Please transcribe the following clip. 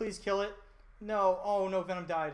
Please kill it. No. Oh no, Venom died.